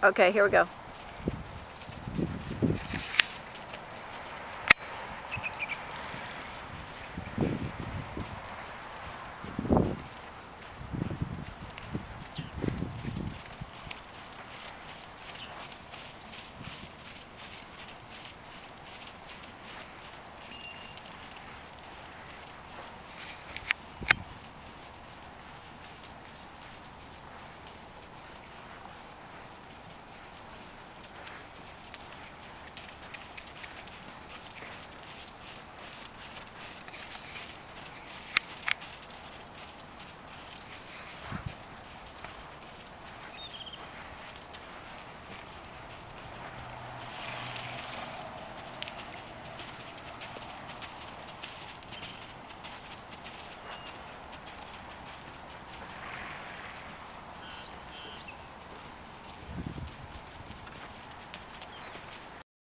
Okay, here we go.